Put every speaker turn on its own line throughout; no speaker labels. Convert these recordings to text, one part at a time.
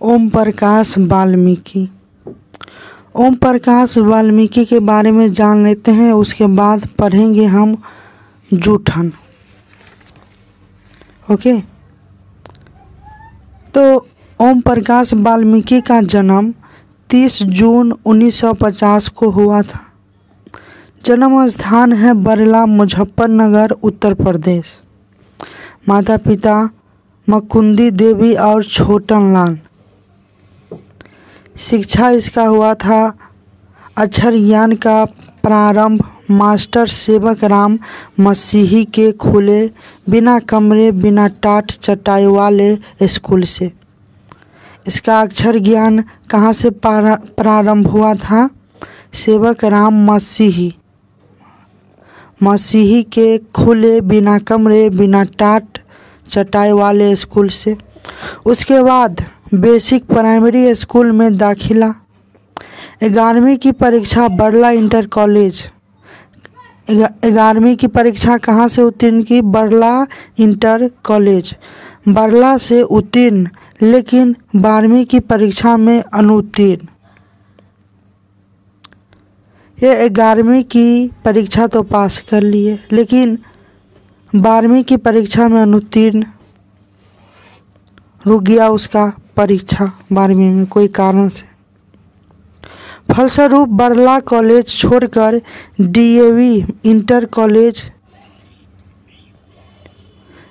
ओम प्रकाश वाल्मीकि। ओम प्रकाश वाल्मीकि के बारे में जान लेते हैं, उसके बाद पढ़ेंगे हम जूठन। ओके? तो ओम प्रकाश वाल्मीकि का जन्म 30 जून 1950 को हुआ था। जन्म स्थान है बरला मुजफ्फरनगर, उत्तर प्रदेश। माता पिता मकुंदी देवी और छोटन लाल शिक्षा इसका हुआ था। अक्षर ज्ञान का प्रारंभ मास्टर सेवक राम मसीही के खुले, बिना कमरे, बिना टाट चटाई वाले स्कूल से। इसका अक्षर ज्ञान कहाँ से प्रारंभ हुआ था? सेवक राम मसीही। मसीही के खुले, बिना कमरे, बिना टाट चटाई वाले स्कूल से। उसके बाद बेसिक प्राइमरी स्कूल में दाखिला। ग्यारहवीं की परीक्षा बरला इंटर कॉलेज। ग्यारहवीं की परीक्षा कहाँ से उत्तीर्ण की? Barla inter college. बरला से उत्तीर्ण, लेकिन बारहवीं की परीक्षा में अनुत्तीर्ण। ये ग्यारहवीं की परीक्षा तो पास कर लिए, लेकिन बारहवीं की परीक्षा में अनुत्तीर्ण। रुक गया उसका। परीक्षा बारहवीं में कोई कारण से। फलस्वरूप बरला कॉलेज छोड़कर डीएवी इंटर कॉलेज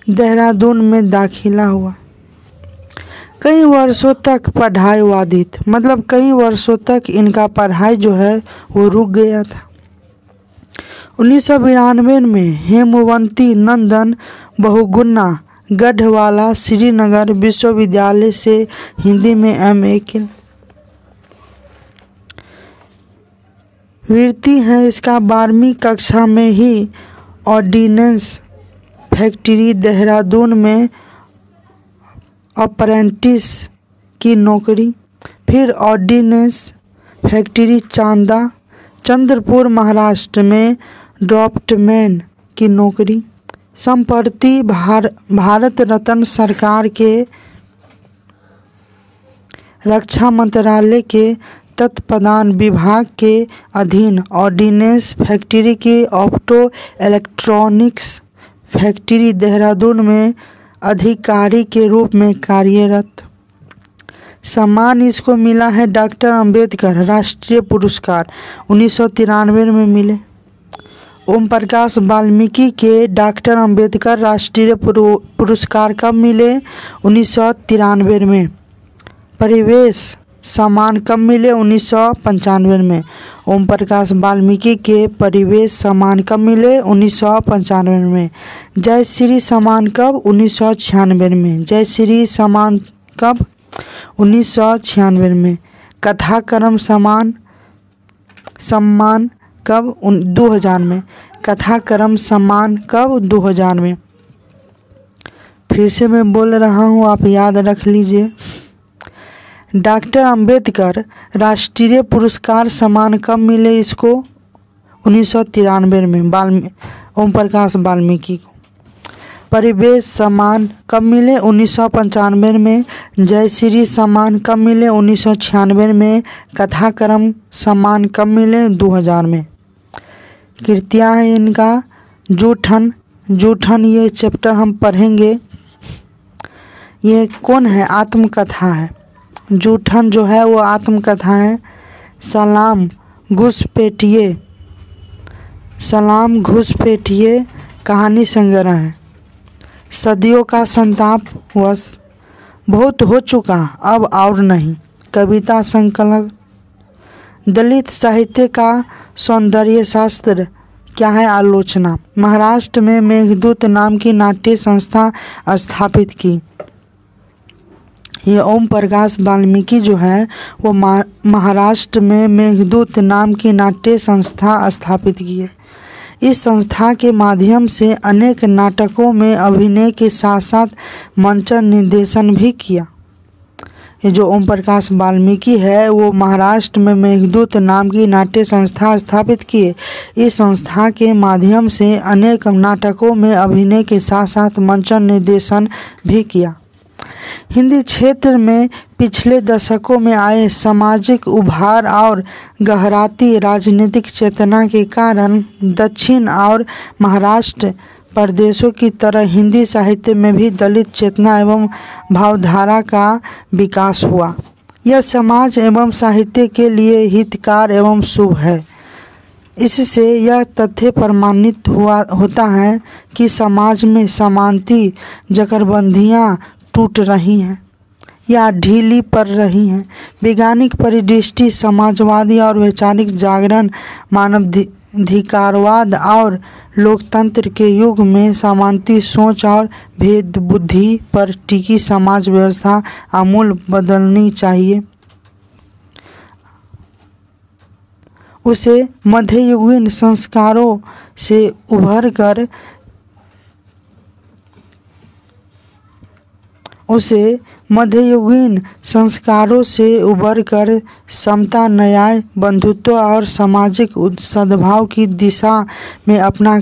देहरादून में दाखिला हुआ। कई वर्षों तक पढ़ाई वादित मतलब कई वर्षों तक इनका पढ़ाई जो है वो रुक गया था। उन्नीस सौ बिरानवे में हेमवंती नंदन बहुगुना गढ़वाला श्रीनगर विश्वविद्यालय से हिंदी में एम ए के वृत्ति है। इसका बारहवीं कक्षा में ही ऑर्डिनेंस फैक्ट्री देहरादून में अप्रेंटिस की नौकरी, फिर ऑर्डिनेंस फैक्ट्री चांदा, चंद्रपुर महाराष्ट्र में ड्रॉप्टमैन की नौकरी। संप्रति भार, भारत रत्न सरकार के रक्षा मंत्रालय के तत्प्रदान विभाग के अधीन ऑर्डिनेंस फैक्ट्री की ऑप्टो इलेक्ट्रॉनिक्स फैक्ट्री देहरादून में अधिकारी के रूप में कार्यरत। सम्मान इसको मिला है डॉक्टर अंबेडकर राष्ट्रीय पुरस्कार उन्नीस सौ तिरानवे में मिले। ओम प्रकाश वाल्मीकि के डॉक्टर अंबेडकर राष्ट्रीय पुरस्कार कब मिले? उन्नीस सौ तिरानवे में। परिवेश सम्मान कब मिले? उन्नीस सौ पंचानवे में। ओम प्रकाश वाल्मीकि के परिवेश सम्मान कब मिले? उन्नीस सौ पंचानवे में। जय श्री सम्मान कब? उन्नीस सौ छियानवे में। जय श्री सम्मान कब? उन्नीस सौ छियानवे में। कथाक्रम सम्मान सम्मान कब उन दो हज़ार में, कथाक्रम सम्मान कब दो हज़ार में? फिर से मैं बोल रहा हूँ, आप याद रख लीजिए। डॉक्टर अंबेडकर राष्ट्रीय पुरस्कार सम्मान कब मिले इसको? उन्नीस सौ तिरानवे में वाल्मी ओम प्रकाश वाल्मीकि को। परिवेश सम्मान कब मिले? उन्नीस सौ पंचानवे में। जय श्री सम्मान कब मिले? उन्नीस सौ छियानवे में। कथाक्रम सम्मान कब मिले? 2000 में। कृतियाँ हैं इनका। जूठन जूठन ये चैप्टर हम पढ़ेंगे, ये कौन है? आत्मकथा है। जूठन जो है वो आत्मकथा है। सलाम घुसपैठिए। सलाम घुसपैठिए कहानी संग्रह है। सदियों का संताप वश। बहुत हो चुका, अब और नहीं। कविता संकलन दलित साहित्य का सौंदर्य शास्त्र क्या है आलोचना? महाराष्ट्र में मेघदूत नाम की नाट्य संस्था स्थापित की। ये ओम प्रकाश वाल्मीकि जो है, वो महाराष्ट्र में मेघदूत नाम की नाट्य संस्था स्थापित की है। इस संस्था के माध्यम से अनेक नाटकों में अभिनय के साथ साथ मंचन निर्देशन भी किया। ये जो ओम प्रकाश वाल्मीकि है, वो महाराष्ट्र में मेघदूत नाम की नाट्य संस्था स्थापित किए इस संस्था के माध्यम से अनेक नाटकों में अभिनय के साथ साथ मंचन निर्देशन भी किया। हिंदी क्षेत्र में पिछले दशकों में आए सामाजिक उभार और गहराती राजनीतिक चेतना के कारण दक्षिण और महाराष्ट्र प्रदेशों की तरह हिंदी साहित्य में भी दलित चेतना एवं भावधारा का विकास हुआ। यह समाज एवं साहित्य के लिए हितकार एवं शुभ है। इससे यह तथ्य प्रमाणित हुआ, होता है कि समाज में समानती जकरबंदियाँ टूट रही हैं या ढीली पड़ रही हैं। वैज्ञानिक परिदृष्टि समाजवादी और वैचारिक जागरण मानवाधिकारवाद और लोकतंत्र के युग में सामानती, सोच और भेद बुद्धि पर टिकी समाज व्यवस्था आमूल बदलनी चाहिए। उसे मध्ययुगीन संस्कारों से उभर कर उसे मध्ययुगीन संस्कारों से उबर कर समता, न्याय, बंधुत्व और सामाजिक सद्भाव की दिशा में अपना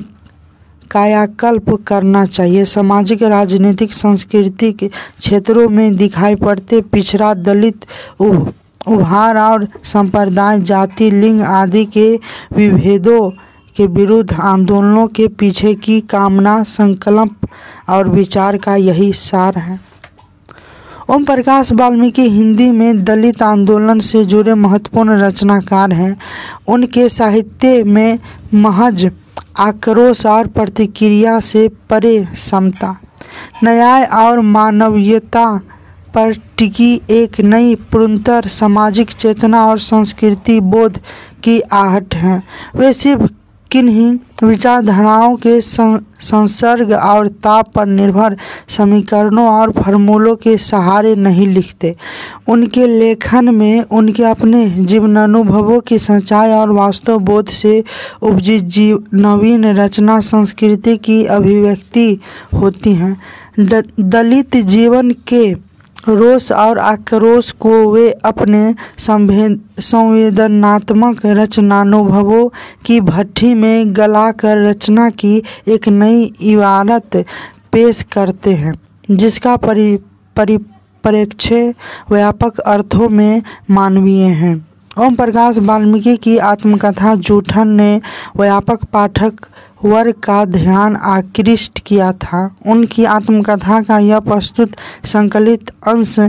कायाकल्प करना चाहिए। सामाजिक, राजनीतिक, सांस्कृतिक क्षेत्रों में दिखाई पड़ते पिछड़ा दलित उभार और संप्रदाय, जाति, लिंग आदि के विभेदों के विरुद्ध आंदोलनों के पीछे की कामना, संकल्प और विचार का यही सार है। ओम प्रकाश वाल्मीकि हिंदी में दलित आंदोलन से जुड़े महत्वपूर्ण रचनाकार हैं। उनके साहित्य में महज आक्रोश और प्रतिक्रिया से परे समता, न्याय और मानवीयता पर टिकी एक नई पुरंतर सामाजिक चेतना और संस्कृति बोध की आहट है। वे सिर्फ़ किन्हीं विचारधाराओं के संसर्ग और ताप पर निर्भर समीकरणों और फॉर्मूलों के सहारे नहीं लिखते। उनके लेखन में उनके अपने जीवनानुभवों की सच्चाई और वास्तव बोध से उपजी जीव, नवीन रचना संस्कृति की अभिव्यक्ति होती हैं। दलित जीवन के रोष और आक्रोश को वे अपने संवेदनात्मक रचनानुभवों की भट्टी में गलाकर रचना की एक नई इबारत पेश करते हैं, जिसका परि परिप्रेक्ष्य व्यापक अर्थों में मानवीय है। ओम प्रकाश वाल्मीकि की आत्मकथा जूठन ने व्यापक पाठक वर्ग का ध्यान आकृष्ट किया था। उनकी आत्मकथा का यह प्रस्तुत संकलित अंश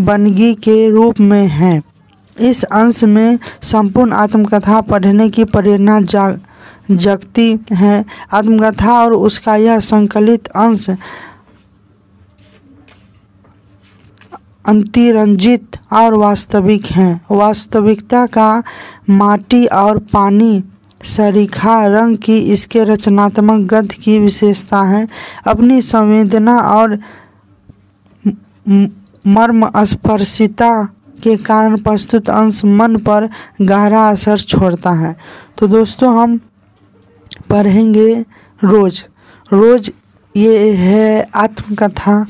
बनगी के रूप में है। इस अंश में संपूर्ण आत्मकथा पढ़ने की प्रेरणा जाग जगती है। आत्मकथा और उसका यह संकलित अंश अंतिरंजित और वास्तविक हैं। वास्तविकता का माटी और पानी सरीखा रंग की इसके रचनात्मक गद्य की विशेषता है। अपनी संवेदना और मर्म स्पर्शिता के कारण प्रस्तुत अंश मन पर गहरा असर छोड़ता है। तो दोस्तों, हम पढ़ेंगे रोज। रोज ये है आत्मकथा।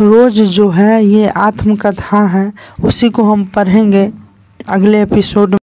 रोज जो है ये आत्मकथा है, उसी को हम पढ़ेंगे अगले एपिसोड